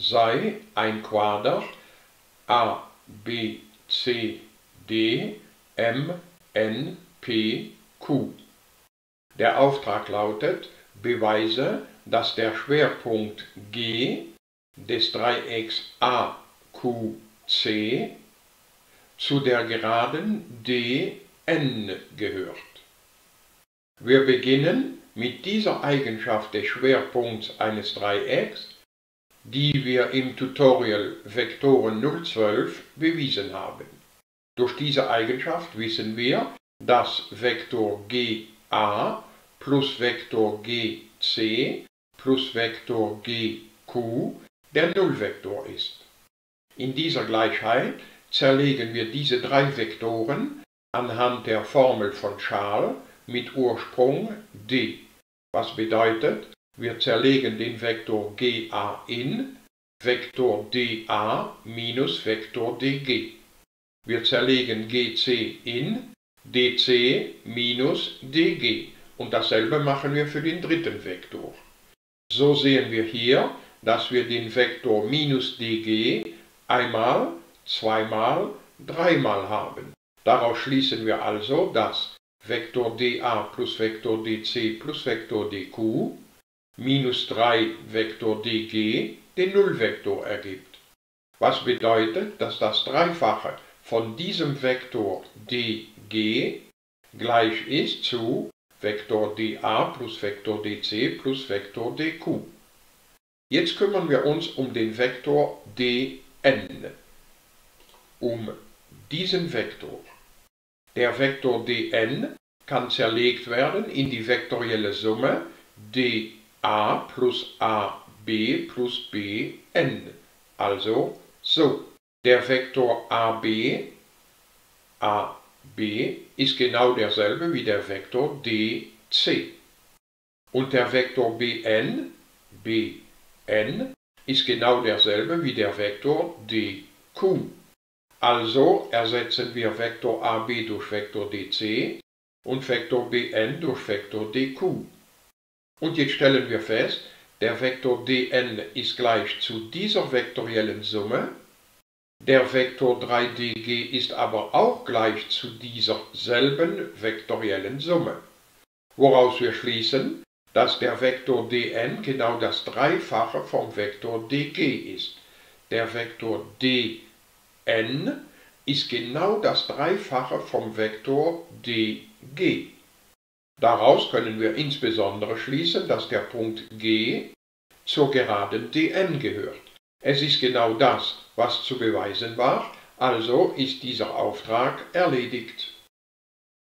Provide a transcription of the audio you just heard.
sei ein Quader A, B, C, D, M, N, P, Q. Der Auftrag lautet, beweise, dass der Schwerpunkt G des Dreiecks AQC zu der Geraden DN gehört. Wir beginnen mit dieser Eigenschaft des Schwerpunkts eines Dreiecks, die wir im Tutorial Vektoren 012 bewiesen haben. Durch diese Eigenschaft wissen wir, dass Vektor GA plus Vektor GC plus Vektor GQ der Nullvektor ist. In dieser Gleichheit zerlegen wir diese drei Vektoren anhand der Formel von Schal mit Ursprung d, was bedeutet, wir zerlegen den Vektor GA in Vektor dA minus Vektor dg. Wir zerlegen GC in dc minus dg und dasselbe machen wir für den dritten Vektor. So sehen wir hier, dass wir den Vektor minus dg einmal, zweimal, dreimal haben. Daraus schließen wir also, dass Vektor dA plus Vektor dc plus Vektor dq minus 3 Vektor dg den Nullvektor ergibt. Was bedeutet, dass das Dreifache von diesem Vektor dg gleich ist zu Vektor dA plus Vektor dc plus Vektor dq. Jetzt kümmern wir uns um den Vektor dn. Um diesen Vektor. Der Vektor dn kann zerlegt werden in die vektorielle Summe dA plus AB plus bn. Also so, der Vektor AB, AB ist genau derselbe wie der Vektor DC. Und der Vektor bn, bn, ist genau derselbe wie der Vektor dq. Also ersetzen wir Vektor AB durch Vektor DC und Vektor Bn durch Vektor dq. Und jetzt stellen wir fest, der Vektor dn ist gleich zu dieser vektoriellen Summe, der Vektor 3dg ist aber auch gleich zu dieser selben vektoriellen Summe, woraus wir schließen, dass der Vektor dn genau das Dreifache vom Vektor dg ist. Der Vektor dn ist genau das Dreifache vom Vektor dg. Daraus können wir insbesondere schließen, dass der Punkt G zur Geraden dn gehört. Es ist genau das, was zu beweisen war, also ist dieser Auftrag erledigt.